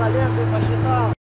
коллегой посчитал.